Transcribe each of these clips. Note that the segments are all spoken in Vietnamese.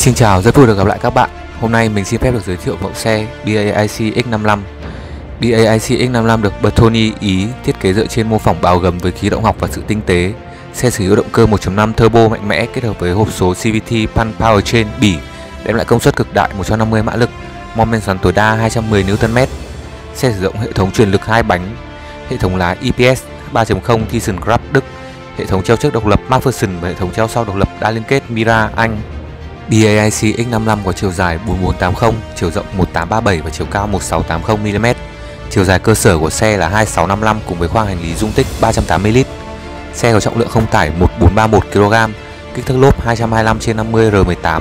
Xin chào, rất vui được gặp lại các bạn. Hôm nay mình xin phép được giới thiệu mẫu xe BAIC X55. BAIC X55 được Bertoni Ý thiết kế dựa trên mô phỏng bào gầm với khí động học và sự tinh tế. Xe sử dụng động cơ 1.5 turbo mạnh mẽ kết hợp với hộp số CVT Pan Powertrain Bỉ đem lại công suất cực đại 150 mã lực, mô men xoắn tối đa 210 Nm. Xe sử dụng hệ thống truyền lực hai bánh, hệ thống lái EPS 3.0 Grab Đức, hệ thống treo trước độc lập MacPherson và hệ thống treo sau độc lập đa liên kết Mira Anh. BAIC X55 có chiều dài 4480, chiều rộng 1837 và chiều cao 1680mm. Chiều dài cơ sở của xe là 2655 cùng với khoang hành lý dung tích 380 lít. Xe có trọng lượng không tải 1431 kg, kích thước lốp 225 trên 50 R18.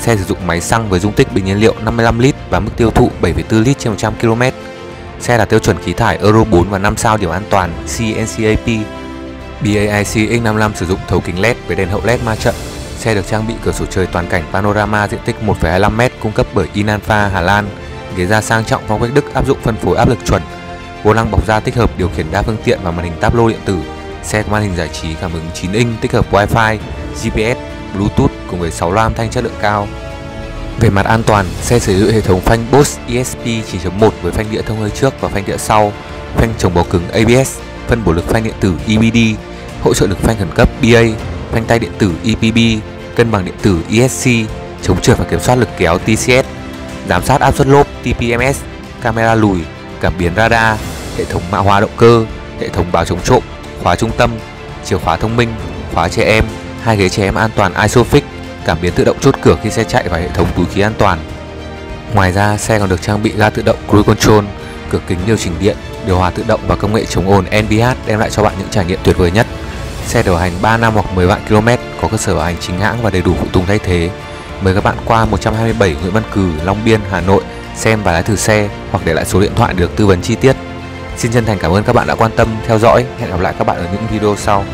Xe sử dụng máy xăng với dung tích bình nhiên liệu 55 lít và mức tiêu thụ 7,4 lít trên 100 km. Xe đạt tiêu chuẩn khí thải Euro 4 và 5 sao điểm an toàn CNCAP. BAIC X55 sử dụng thấu kính LED với đèn hậu LED ma trận Xe được trang bị cửa sổ trời toàn cảnh panorama diện tích 1,25m cung cấp bởi Inalfa Hà Lan, ghế da sang trọng phong cách Đức áp dụng phân phối áp lực chuẩn, vô lăng bọc da tích hợp điều khiển đa phương tiện và màn hình táp lô điện tử. Xe có màn hình giải trí cảm ứng 9 inch tích hợp Wi-Fi, GPS, Bluetooth cùng với 6 loa âm thanh chất lượng cao. Về mặt an toàn, xe sử dụng hệ thống phanh Bose ESP 9.1 với phanh đĩa thông hơi trước và phanh đĩa sau, phanh chống bó cứng ABS, phân bổ lực phanh điện tử EBD, hỗ trợ lực phanh khẩn cấp BA, phanh tay điện tử EPB, cân bằng điện tử ESC, chống trượt và kiểm soát lực kéo TCS, giám sát áp suất lốp TPMS, camera lùi, cảm biến radar, hệ thống mã hóa động cơ, hệ thống báo chống trộm, khóa trung tâm, chìa khóa thông minh, khóa trẻ em, hai ghế trẻ em an toàn ISOFIX, cảm biến tự động chốt cửa khi xe chạy và hệ thống túi khí an toàn. Ngoài ra, xe còn được trang bị ga tự động Cruise Control, cửa kính điều chỉnh điện, điều hòa tự động và công nghệ chống ồn NVH đem lại cho bạn những trải nghiệm tuyệt vời nhất. Xe điều hành 3 năm hoặc 10 vạn km, có cơ sở bảo hành chính hãng và đầy đủ phụ tùng thay thế. Mời các bạn qua 127 Nguyễn Văn Cử, Long Biên, Hà Nội xem và lái thử xe hoặc để lại số điện thoại được tư vấn chi tiết. Xin chân thành cảm ơn các bạn đã quan tâm theo dõi. Hẹn gặp lại các bạn ở những video sau.